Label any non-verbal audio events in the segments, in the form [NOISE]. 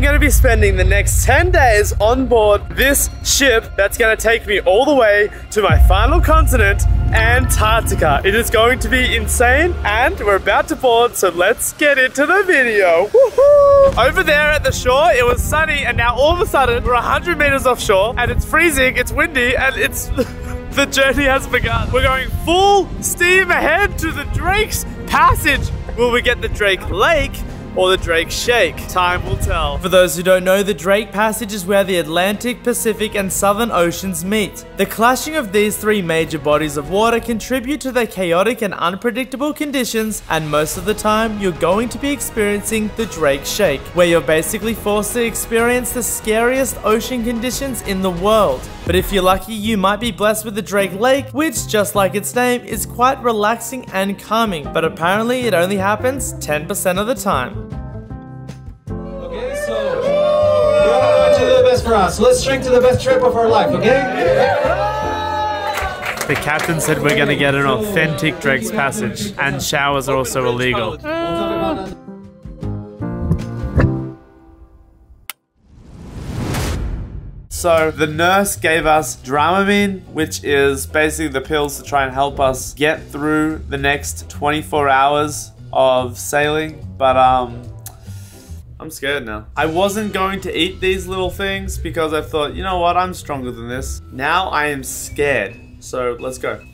I'm gonna be spending the next 10 days on board this ship that's gonna take me all the way to my final continent, Antarctica. It is going to be insane, and we're about to board, so let's get into the video. Over there at the shore, it was sunny, and now all of a sudden, we're 100 meters offshore, and it's freezing, it's windy, and it's... [LAUGHS] the journey has begun. We're going full steam ahead to the Drake's Passage. Will we get the Drake Lake? Or the Drake Shake. Time will tell. For those who don't know, the Drake Passage is where the Atlantic, Pacific, and Southern Oceans meet. The clashing of these three major bodies of water contribute to the chaotic and unpredictable conditions, and most of the time, you're going to be experiencing the Drake Shake, where you're basically forced to experience the scariest ocean conditions in the world. But if you're lucky, you might be blessed with the Drake Lake, which, just like its name, is quite relaxing and calming, but apparently it only happens 10% of the time. Best for us. Let's drink to the best trip of our life, okay? The captain said we're gonna get an authentic Drake's Passage, and showers are also illegal. So the nurse gave us Dramamine, which is basically the pills to try and help us get through the next 24 hours of sailing. But um, I'm scared now. I wasn't going to eat these little things because I thought, you know what, I'm stronger than this. Now I am scared. So let's go.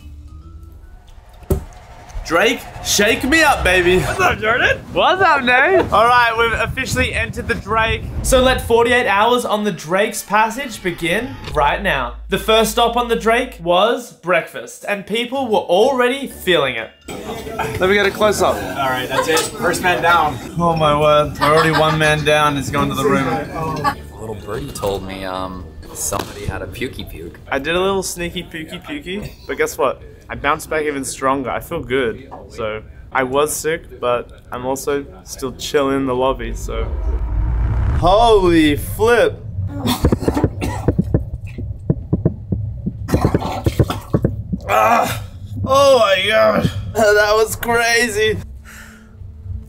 Drake, shake me up, baby. What's up, Jorden? What's up, Nate? All right, we've officially entered the Drake. So let 48 hours on the Drake's passage begin right now. The first stop on the Drake was breakfast, and people were already feeling it. Let me get a close up. All right, that's it. First man down. Oh my word, we're already one man down. He's going to the room. A little birdie told me um somebody had a pukey puke. I did a little sneaky pukey pukey, but guess what? I bounced back even stronger. I feel good. So I was sick, but I'm also still chilling in the lobby. So holy flip! ah! Oh my god, [LAUGHS] that was crazy.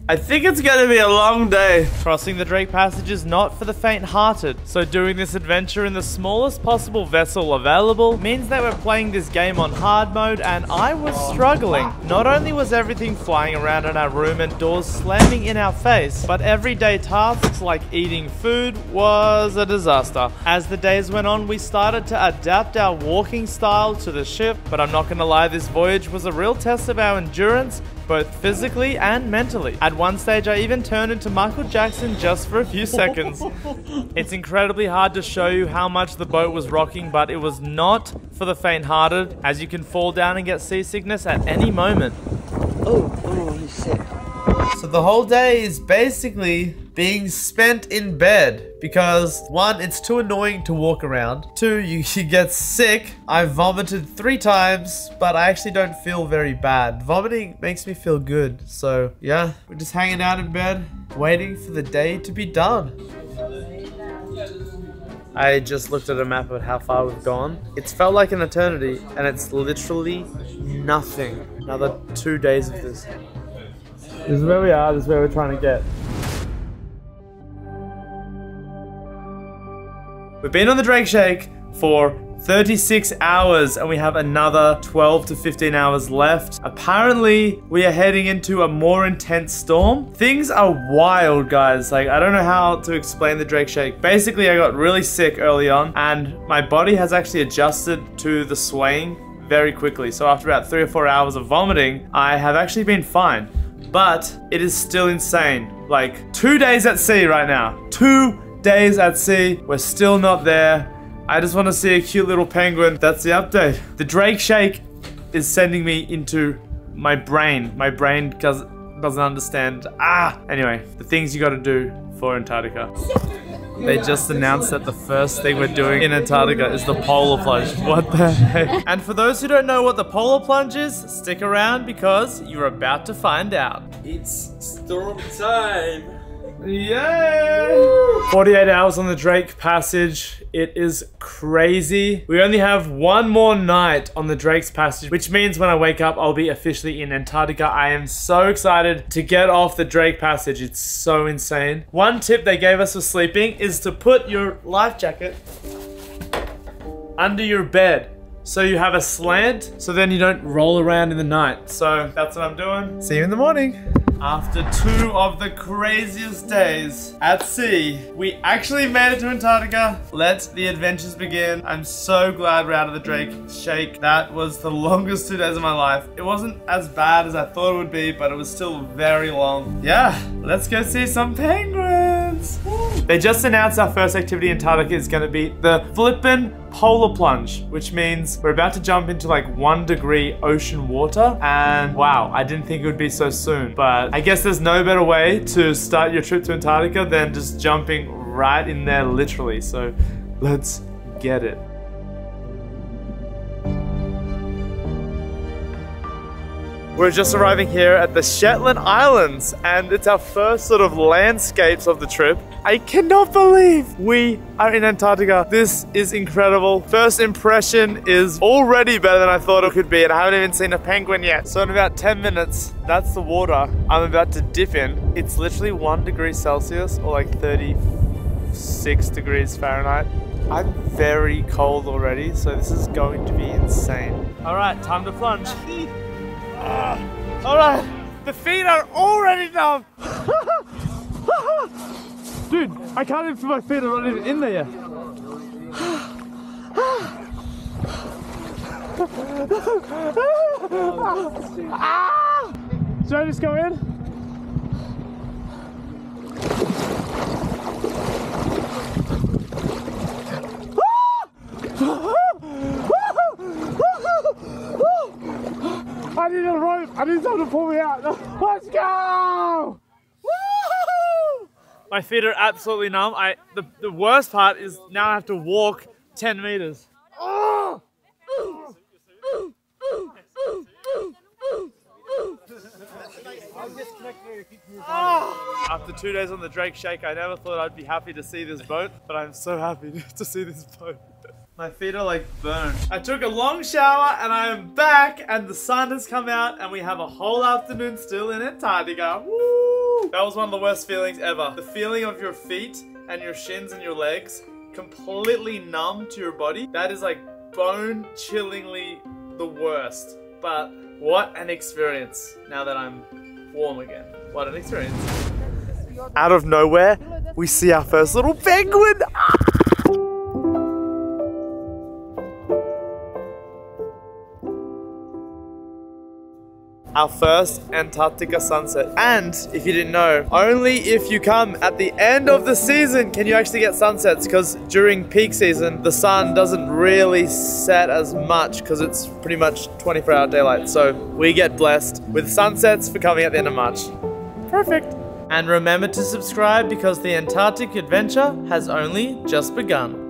I think it's gonna be a long day. Crossing the Drake Passage is not for the faint-hearted, so doing this adventure in the smallest possible vessel available means that we're playing this game on hard mode and I was struggling. Not only was everything flying around in our room and doors slamming in our face, but everyday tasks like eating food was a disaster. As the days went on, we started to adapt our walking style to the ship, but I'm not gonna lie, this voyage was a real test of our endurance both physically and mentally. At one stage, I even turned into Michael Jackson just for a few [LAUGHS] seconds. it's incredibly hard to show you how much the boat was rocking, but it was not for the faint-hearted, as you can fall down and get seasickness at any moment. Oh, oh, he's sick. So the whole day is basically being spent in bed because one, it's too annoying to walk around. Two, [LAUGHS] you, you get sick. I vomited three times, but I actually don't feel very bad. Vomiting makes me feel good. So yeah, we're just hanging out in bed, waiting for the day to be done. I just looked at a map of how far we've gone. It's felt like an eternity, and it's literally nothing. Another two days of this. This is where we are, this is where we're trying to get. We've been on the Drake Shake for 36 hours and we have another 12 to 15 hours left. Apparently, we are heading into a more intense storm. Things are wild, guys. Like, I don't know how to explain the Drake Shake. Basically, I got really sick early on and my body has actually adjusted to the swaying very quickly. So after about three or four hours of vomiting, I have actually been fine. But it is still insane. Like, two days at sea right now. Two days at sea. We're still not there. I just want to see a cute little penguin. That's the update. The Drake Shake is sending me into my brain. My brain does, doesn't understand. Ah! Anyway, the things you gotta do for Antarctica. They just announced that the first thing we're doing in Antarctica is the polar plunge. [LAUGHS] What the heck? And for those who don't know what the polar plunge is, stick around because you're about to find out. It's storm time. Yay! 48 hours on the Drake Passage. It is crazy. We only have one more night on the Drake's Passage, which means when I wake up, I'll be officially in Antarctica. I am so excited to get off the Drake Passage. It's so insane. One tip they gave us for sleeping is to put your life jacket under your bed. So you have a slant, so then you don't roll around in the night. So that's what I'm doing. See you in the morning. After two of the craziest days at sea, we actually made it to Antarctica. Let the adventures begin. I'm so glad we're out of the Drake Shake. That was the longest two days of my life. It wasn't as bad as I thought it would be, but it was still very long. Yeah, let's go see some penguins. They just announced our first activity in Antarctica is going to be the flippin' polar plunge, which means we're about to jump into like one degree ocean water. And wow, I didn't think it would be so soon. But I guess there's no better way to start your trip to Antarctica than just jumping right in there literally. So let's get it. We're just arriving here at the Shetland Islands and it's our first sort of landscapes of the trip. I cannot believe we are in Antarctica. This is incredible. First impression is already better than I thought it could be and I haven't even seen a penguin yet. So in about 10 minutes, that's the water I'm about to dip in. It's literally one degree Celsius or like 36 degrees Fahrenheit. I'm very cold already, so this is going to be insane. All right, time to plunge. [LAUGHS] Ah, all right, the feet are already numb. [LAUGHS] Dude, I can't even feel my feet are not even in there yet. [LAUGHS] ah! Should I just go in? I need a to pull me out. [LAUGHS] Let's go! My feet are absolutely numb. I the, the worst part is now I have to walk 10 meters. Oh! Ah! After two days on the Drake Shake, I never thought I'd be happy to see this boat, but I'm so happy [LAUGHS] to see this boat. My feet are like burned. I took a long shower and I am back and the sun has come out and we have a whole afternoon still in Antarctica. Woo! That was one of the worst feelings ever. The feeling of your feet and your shins and your legs completely numb to your body. That is like bone chillingly the worst. But what an experience now that I'm warm again. What an experience. Out of nowhere, we see our first little penguin. Our first Antarctica sunset. And if you didn't know, only if you come at the end of the season can you actually get sunsets because during peak season, the sun doesn't really set as much because it's pretty much 24 hour daylight. So we get blessed with sunsets for coming at the end of March. Perfect. And remember to subscribe because the Antarctic adventure has only just begun.